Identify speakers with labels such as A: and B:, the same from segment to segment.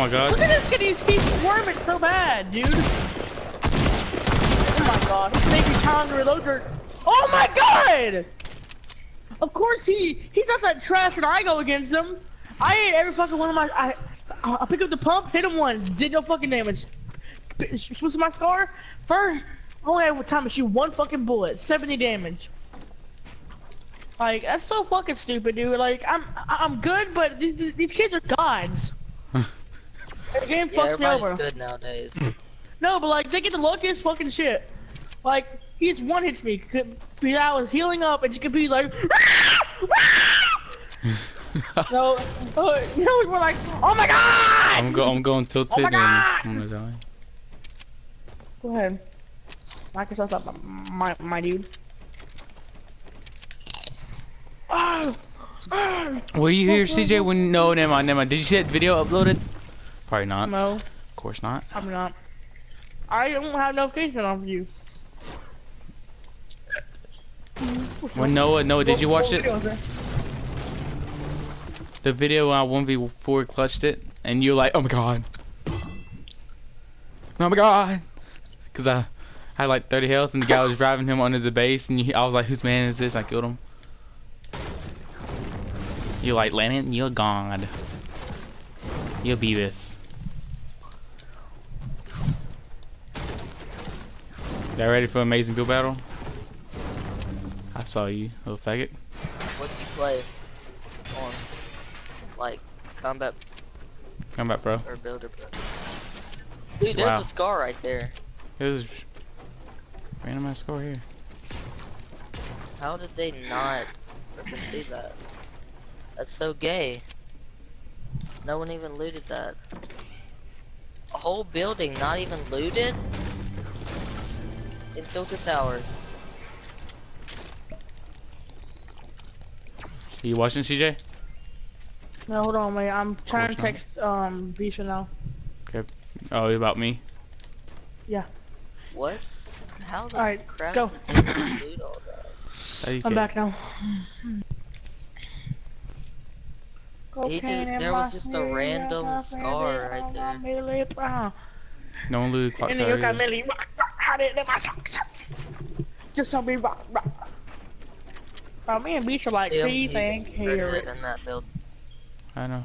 A: my god.
B: Look at this kid, he's, he's squirming so bad, dude. Oh my god, he's making time to reload your... Oh my god! Of course he, he's not that trash when I go against him. I hit every fucking one of my, I, I pick up the pump, hit him once, did no fucking damage. What's my scar? First, I only had time to shoot one fucking bullet, 70 damage. Like, that's so fucking stupid, dude. Like, I'm, I'm good, but these, these kids are gods. The game
C: Yeah,
B: fucks me
C: everybody's
B: over.
C: good nowadays.
B: No, but like they get the luckiest fucking shit. Like he just one hits me could be I was healing up and you could be like No uh, no we're like Oh my god
A: I'm go I'm going tilted
B: Oh my
A: and
B: God!
A: I'm gonna die.
B: Go ahead. Knock yourself up my my dude. Oh, oh,
A: Were you here, CJ? When no, never mind, never mind. Did you see that video uploaded? Probably not.
B: no,
A: Of course not.
B: I'm not. I don't have notification on you.
A: When Noah, Noah, did you watch it? The video uh, 1v4 clutched it, and you're like, oh my god. Oh my god. Because I had like 30 health, and the guy was driving him under the base, and you, I was like, whose man is this? I killed him. You're like, Lennon, you're god. You'll be Y'all ready for amazing build battle? I saw you, little faggot.
C: What do you play on? Like combat
A: Combat bro.
C: or builder? Bro? Dude, there's
A: Wow.
C: a scar right there.
A: There's random ass score here.
C: How did they not freaking see that? That's so gay. No one even looted that. A whole building not even looted? In Tilted Towers.
A: You watching, CJ?
B: No, hold on, wait. I'm trying to text um Bisha now. Okay.
A: Oh, about me? Yeah.
C: What? How the
B: Alright,
C: crap
B: go.
C: did they not loot all that?
A: How do you
B: I'm
A: care?
B: back now.
C: He just- there was just a random scar right there.
A: No one looted clock
B: And
A: tower
B: it in my socks. Just so be rock, rock. Oh, me and Beach are like,
C: Damn,
B: please and
C: he's pretty
B: hear
C: good
B: it.
C: in that build.
A: I know.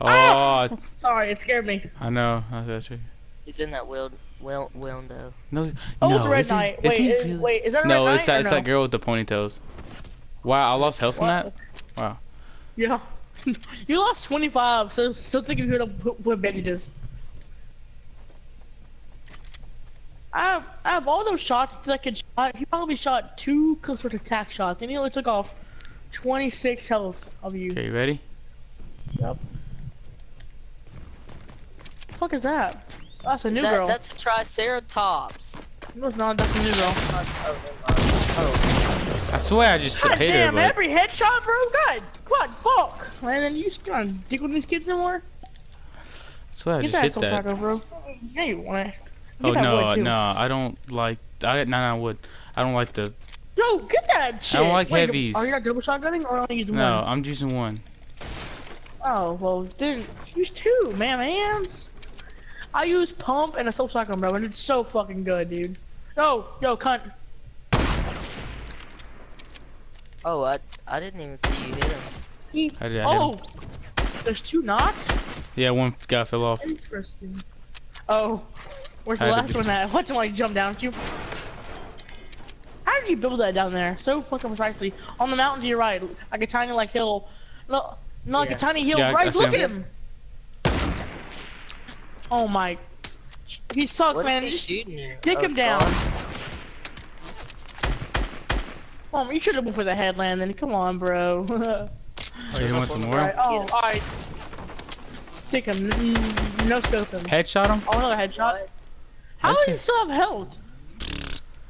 A: Oh,
B: Ah! Sorry, it scared me.
A: I know. I got you.
C: He's in that wild, well, window.
A: No,
B: Oh,
A: no.
B: it's red knight. Wait,
A: he
B: is-
A: really-
B: wait, is that a
A: No,
B: red
A: it's that.
B: or
A: It's
B: no?
A: that girl with the ponytails. Wow, I lost health from that. Wow.
B: Yeah. you lost 25, so so think you could have put, put bandages. I have, I have all those shots that could shot. He probably shot two close with attack shots, and he only took off 26 health of you.
A: Okay, you ready?
B: Yep. The fuck is that? That's a new
C: Is that,
B: girl.
C: That's a Triceratops.
B: No, it's not. That's a new girl.
C: Oh, never mind.
A: I swear I just
B: God
A: hit her,
B: damn,
A: but
B: every headshot, bro. God, what fuck? And then you just gonna dig with these kids anymore?
A: I swear I
B: Get
A: just
B: that
A: hit
B: soul
A: that.
B: taco, bro. Yeah, you want it. Oh, get
A: Oh no,
B: wood, uh,
A: no, I don't like. I no, no, I would. I don't like the.
B: Yo, get that shit.
A: I don't like
B: Wait,
A: heavies.
B: Are you not double shotgunning or only using
A: No,
B: one?
A: I'm using one.
B: Oh, well, then use two, man, hands. I use pump and a soul shotgun, bro, and it's so fucking good, dude. Yo, yo, cunt.
C: oh, I, I didn't even see you hit him.
B: He-
A: I did- I hit
B: oh, there's two knocked?
A: Yeah, one guy fell off.
B: Interesting. Oh, where's the
A: I had to
B: last one at? Watch him like jump down. You. How did you build that down there? So fucking precisely. On the mountain to your right, like a tiny like hill. No, not like a tiny hill.
A: Yeah,
B: right, look at
A: him.
B: him. Oh my. He sucks,
C: What is
B: man.
C: he
B: Just
C: shooting you?
B: Take
C: Oh,
B: him down.
C: Scar?
B: Oh, you should have went for the headland then. Come on, bro.
A: Oh, you want some more?
B: Alright, oh,
C: Get him.
B: alright. Take him. No scope him.
A: Headshot him?
B: Oh, another headshot.
C: What?
B: How does he
A: Okay.
B: still have health?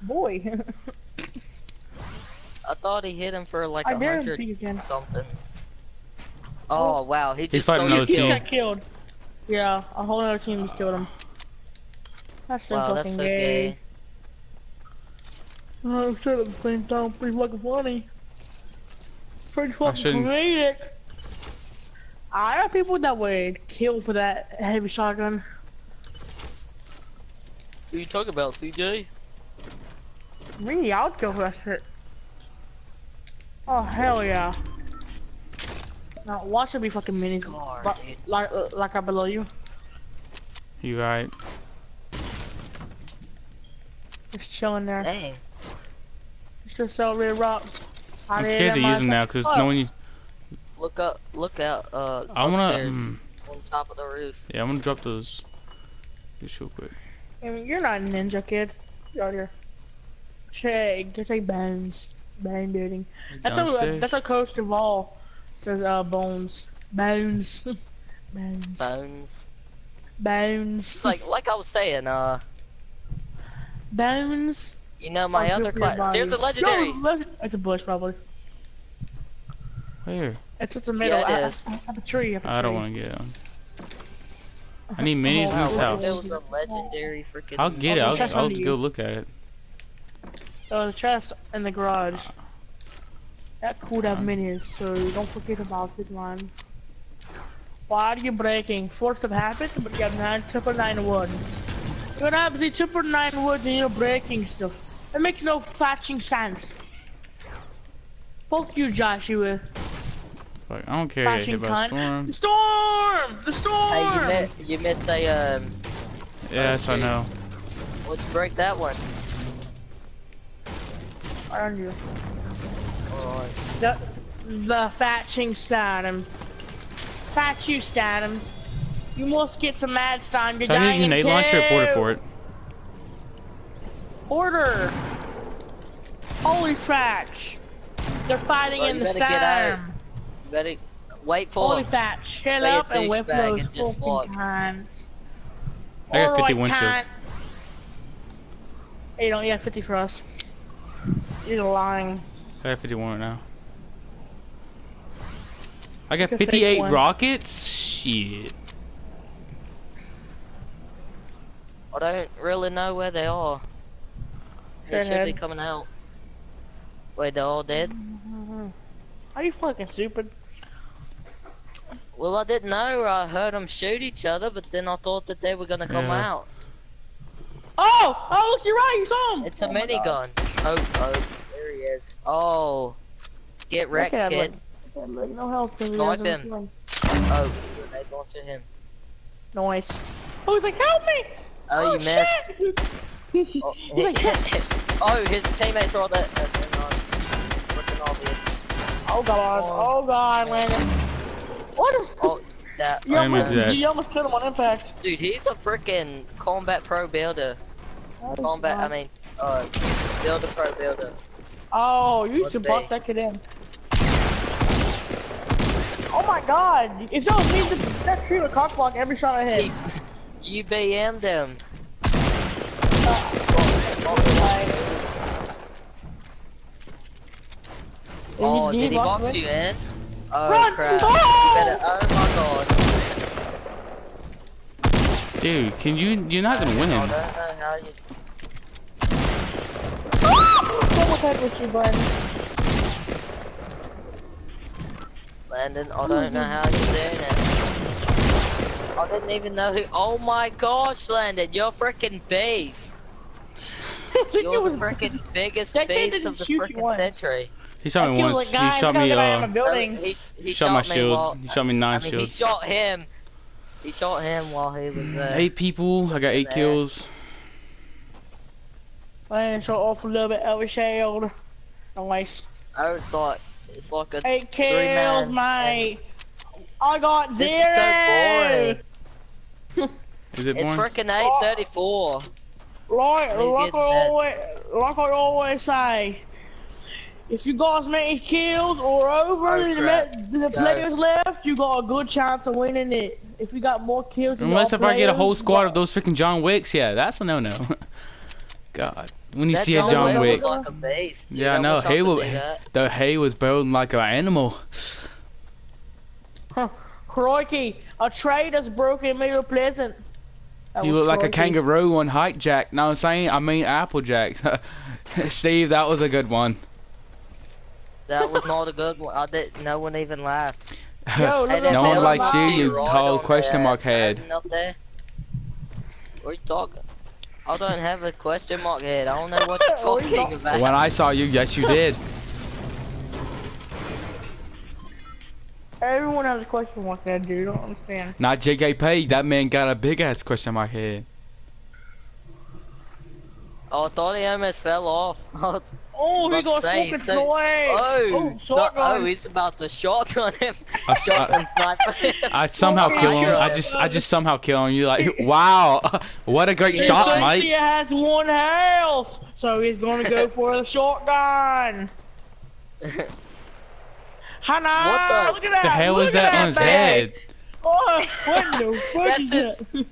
B: Boy.
C: I thought he hit him for like a hundred something. Oh. oh wow, he just
A: fighting
C: stole your
A: another
B: He
C: kill.
B: got killed. Yeah, a whole other team just killed him. That's so
C: Wow,
B: fucking
C: that's so
B: gay.
C: gay.
B: Oh, shit, at the same time, pretty fucking funny. Pretty fucking
A: shouldn't-
B: comedic. I have people that would kill for that heavy shotgun.
C: Who you talking about, CJ?
B: Me, I'll go for that shit. Oh hell yeah! Now watch it be fucking minis,
C: Scar,
B: but, like uh, like right below you.
A: You right?
B: Just chilling there.
C: Dang.
B: It's just so red rocks.
A: I'm scared to use them now because no one. u-
C: Look up, look out, uh,
A: I wanna.
C: upstairs,
A: mm,
C: on top of the roof.
A: yeah, I'm gonna drop those. Just real quick.
B: I mean, you're not a ninja kid. You're out here. Check, just like bones, bone building. That's a that's a coach of all says uh bones, bones, bones,
C: Bones.
B: bones.
C: It's like, like I was saying, uh,
B: bones.
C: you know, my
B: Oh,
C: other
B: good for your
C: class. There's a legendary.
B: No, it's a bush probably.
A: Where?
B: It's at the middle.
C: it
B: I-
C: is.
B: I, I, up a tree. Up a
A: I don't want to get them. I need minis
B: Oh,
A: in this house.
C: there was a legendary freaking.
A: I'll get it.
B: I'll
A: I'll, I'll go look at it.
B: Oh, the chest in the garage. That could have minis, so don't forget about it, man. Why are you breaking? Force of habit, but you have nine triple nine wood. What happens to triple nine wood and you're breaking stuff? It makes no fetching sense. Fuck you, Joshua.
A: Fuck, I don't care. Get
B: Flashing
A: hit by a storm.
B: The storm! The storm!
C: Hey, you, mi- you missed a, um,
A: Yes, I know.
C: let's break that one.
B: Around you.
C: Alright.
B: The, the fetching Statham. Fat you, Statham. You must get some mad stein. You're
A: Can I
B: dying
A: get a launcher or porta
B: two.
A: fort?
B: Order! Holy fetch! They're fighting
C: Well,
B: in the
C: better
B: storm.
C: You better wait for
B: Holy
C: him.
B: fetch! Chill up and whip those
C: and just
B: fucking
C: look.
B: cunts.
A: I got 50
B: Alright,
A: windshield.
B: Hey, you don't, you got 50 for us. You're lying.
A: I got 51 right now. I got
B: Pick a fake
A: 58 rockets? Shit.
C: I don't really know where they are. They should be coming out. Wait, they're all dead? Mm-hmm.
B: Are you fucking stupid?
C: Well, I didn't know. I heard them shoot each other, but then I thought that they were gonna come
A: Yeah.
C: out.
B: Oh! Oh, look, you're right, you saw him!
C: It's a
B: Oh my
C: minigun. Oh, oh, there he is. Oh, get wrecked,
B: at
C: kid.
B: him. Look, no help. 'cause he
C: Snipe
B: doesn't
C: him.
B: feel him.
C: Oh, grenade launcher him.
B: Nice. Oh, he's like, help me!
C: Oh, you oh, missed.
B: Oh, shit! He's
C: Oh,
B: like,
C: oh, his teammates are all dead. Oh, they're not. It's looking obvious.
B: Oh god, oh god, Landon. What is...
C: Oh, that.
B: you, almost,
A: that.
B: you almost killed him on impact.
C: Dude, he's a freaking combat pro builder.
B: That is
C: Combat, I mean, uh, builder pro builder.
B: Oh, you
C: Must
B: should
C: be.
B: box that kid in. Oh my god! It's always me to that tree with cock block every shot I hit.
C: He, you BM'd him. Oh,
B: Did
C: did he
B: box
C: box you in? Oh
B: Run!
C: crap.
B: No!
C: Better, oh my gosh.
A: Dude, can you? You're not gonna win
C: I
A: him.
C: don't know how you. Ah!
B: Double tap with you, bud.
C: Landon, I don't know how you're doing it. I didn't even know who. Oh my gosh, Landon, you're a freaking beast.
B: I think it
C: You're the freaking biggest beast of the freaking
B: once.
C: century.
A: He shot me
B: killed
A: once.
B: a guy,
A: He shot me.
B: got a
A: Uh,
B: building.
C: mean, he, he
A: shot
C: shot,
A: my
C: me
A: shield.
C: while.
A: He shot me
C: I
A: nine
C: mean, he shot him. He shot him while he was there.
A: Eight people. I got eight
C: there.
A: kills.
B: Man, so off a little bit of a shield. Nice.
C: Oh, it's like it's like a.
B: Eight kills,
C: Three-man.
B: mate. I got
C: This
B: zero.
C: is so boring.
A: Is it
C: It's
A: boring?
C: freaking 834.
B: Like,
C: You
B: like I
C: get
B: always, like I always say, if you got as many kills or over
C: Oh,
B: the, the, the players left, you got a good chance of winning it. If you got more kills
A: Unless
B: your
A: if I get a whole squad of those freaking John Wicks, yeah, that's a no-no. God, when you
C: That
A: see a
C: John
A: John
C: Wick
A: Wick,
C: was like a beast. Dude.
A: Yeah, I know,
C: wish could
A: Halo-
C: do that.
A: the hay was building like an animal.
B: Huh. Crikey, a trader's broken Mirror Pleasant. That
A: You
B: was
A: look like a kangaroo on Hike Jack. Now I'm saying, I mean Applejack. Steve, that was a good one.
C: That was not a good one. I did. No one even laughed.
B: Yo,
C: Hey,
B: look
C: that
B: at
A: No one likes you, you
C: right
A: tall question
C: that
A: mark head.
C: Up there. What are you talking? I don't have a question mark head. I don't know what you're
B: What are you
C: talking about.
A: When I saw you, yes you did.
B: Everyone has a question mark there, dude. I don't understand.
A: Not JKP. That man got a big ass question mark head.
C: Oh, I thought he almost fell off.
B: Oh,
C: about
B: he got
C: say,
B: fucking
C: so-
B: away.
C: oh,
B: oh,
C: so- oh, he's about to shotgun him.
A: I,
C: Shotgun
A: I,
C: sniper.
A: I oh somehow
B: Oh,
A: kill him. I just I just somehow kill him. You're like wow, what a great
C: Yeah,
A: shot,
C: so
B: He
A: Mike.
B: has one health, so he's gonna go for the shotgun. Hannah,
C: What the-
B: look at that.
A: The hell
B: look
A: is
B: at
A: that on his
B: man.
A: head?
B: Oh, what the fuck
C: That's
B: is
C: his-
B: that?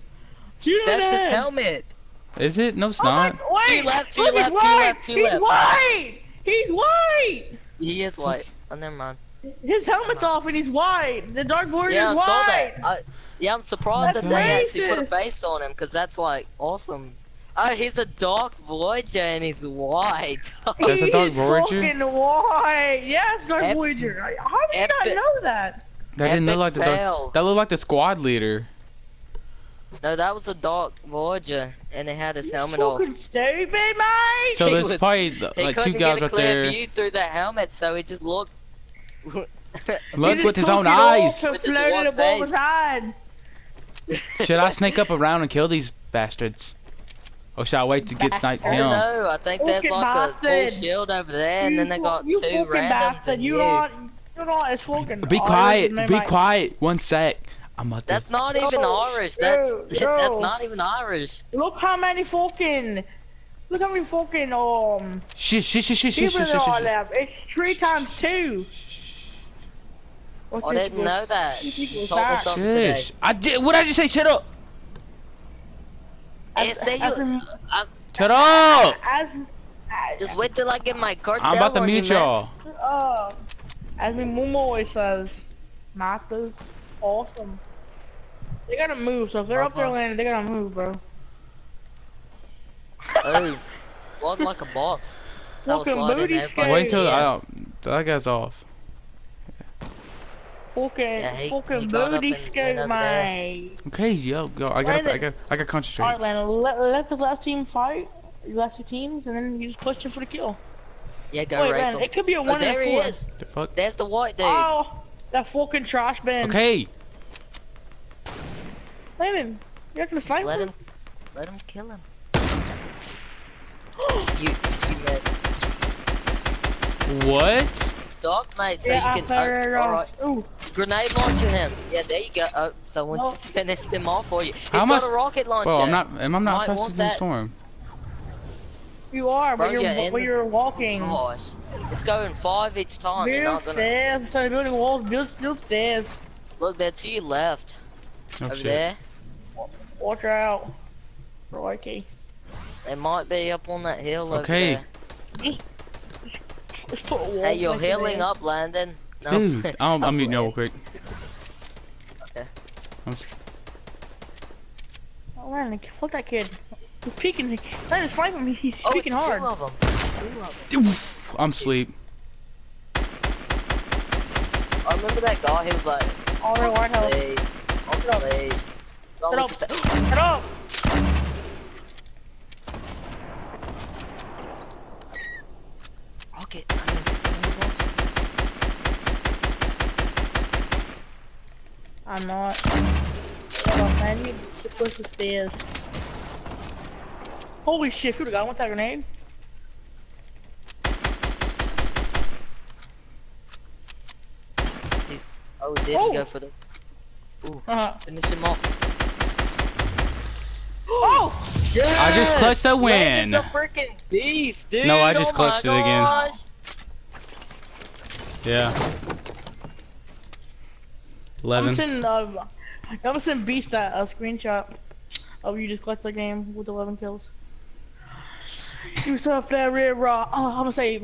B: Shoot him
C: That's
B: the
C: his helmet.
A: Is it? No, it's
B: Oh my,
A: not.
B: wait,
C: Two left, two
B: look, he's
C: left, two
B: white.
C: left, two
B: he's
C: left.
B: white. He's white.
C: He is white. Oh, never mind.
B: His helmet's off and he's white. The Dark Warrior's
C: Yeah, I
B: white.
C: saw that. I, yeah, I'm surprised
B: That's
C: that they actually put a face on him because that's like awesome. Oh, he's a dark Voyager and he's white.
A: That's a Dark
B: He's
A: Voyager?
B: fucking white. Yes, Dark
C: Ep-
B: Voyager. I- How do you not know that?
A: That didn't look like the dark, that looked like the squad leader.
C: No, that was a dark Voyager and it had his
B: You
C: helmet off.
B: fucking stupid, mate.
A: So
C: He
A: there's
C: was-
A: probably like two
C: couldn't
A: guys
C: get a clear
A: there.
C: view through that helmet, so he just looked.
A: Look with his own eyes.
C: With his
B: floated
C: one
B: above his
C: face.
B: head.
A: Should I sneak up around and kill these bastards? Or should I wait to get sniped him?
C: no, I think there's
B: Fucking
C: like a full shield over there, and
B: You
C: then they got
B: you
C: two
B: fucking
C: randoms
B: bastard.
C: and
B: You
C: you.
B: not, you're not as fucking.
A: Be quiet, be
B: mate.
A: quiet. One sec. I'm about to.
C: That's not even
B: Yo,
C: Irish. That's
B: yo,
C: that's not even Irish.
B: Look how many fucking. Look how many fucking um
A: Shh, shh, shh, shh, shh, shh,
B: people
A: shh,
B: there are
A: shh.
B: left. It's three times two. What's
C: I
B: this
C: didn't know
B: was-
C: that.
B: this
C: You
B: equals
C: told me
B: that?
C: something today.
A: Shush. I did. What did I just say? Shut up.
C: Hey,
B: As-
C: say
B: as
C: you.
B: in-
C: I,
A: Shut up.
B: As, as,
C: just wait till I get my cartel
A: I'm about to
C: on you,
A: mute
C: man.
A: y'all.
B: uh, as my mom always says, Martha's awesome. They gotta move, so if they're up there
C: Uh-huh.
B: landing, they gotta move, bro.
C: Oh, slug like a boss. That's how I
B: Fucking booty
C: everybody
B: skate.
A: Wait until I
C: DMs.
A: That guy's off.
B: Fucking,
C: Yeah, he-
B: fucking
C: he
B: booty
C: and
B: scope,
C: went over there.
B: mate.
A: Okay, yo, go. I got. I got. I got concentrate.
B: Alright, Landon, let, let the last team fight. The last two teams, and then you just push them for the kill.
C: Yeah, go
B: Wait,
C: rape
B: man, it could be a
C: Oh,
B: one
C: there
B: and
C: he
B: four.
C: is.
A: The fuck.
C: There's the white dude.
B: Oh, that fucking trash bin.
A: Okay.
B: Landon, you're not gonna
C: Just
B: snipe
C: let
B: him?
C: him, let him kill him. you, you missed.
A: What?
C: Dog, mate, so
B: yeah,
C: you can.
B: fired
C: Oh, alright.
B: Ooh,
C: Grenade launcher him. Yeah, there you go. Uh, oh, someone's
B: No.
C: finished him off for you. He's
A: How
C: got
A: much-
C: a rocket launcher.
A: Well, I'm not. Am I not
C: Might
A: faster
C: want
A: than
C: that.
A: Storm?
B: you are, but
C: Bro,
B: you're,
C: yeah, in
B: but
C: the-
B: you're walking.
C: Gosh, it's going five each time. You're
B: Build
C: not gonna
B: stairs instead of building walls. Build, build stairs.
C: look. They're to your left
A: Oh
C: over
A: shit.
C: there.
B: Watch out. Crikey.
C: They might be up on that hill
A: Okay.
C: over
B: Just put a wall
C: there. Hey, you're
B: next
C: healing up, Landon. No,
A: Dude, I'm, I'm muting you real quick.
C: Okay.
A: I'm s-
B: Oh man, fuck that kid. He's peeking. Trying to snipe him. He's, he's
C: Oh,
B: peeking hard.
C: two of them. It's two of them.
A: I'm asleep.
C: I remember that guy. He was like,
B: Oh,
C: "I'm
B: white health.
C: asleep. I'm
B: Shut up.
C: asleep." That's all
B: Shut up.
C: can
B: up.
C: Rocket. I mean, I mean, launch.
B: I'm not. Shut up, man. You to push the stairs. Holy shit, who'd have got one that grenade?
C: He's. Oh, he didn't
B: Oh.
C: go for the.
B: Uh-huh.
C: Finish him off.
B: Oh!
A: I just clutched the win.
C: Landon's a freaking beast, dude.
A: No, I just
C: oh
A: clutched it again. Yeah.
B: I'm
A: Eleven.
B: sending, uh, I'm gonna send Beast that a screenshot of you just clutched the game with 11 kills. You stuff that red raw. Oh, I'm gonna say.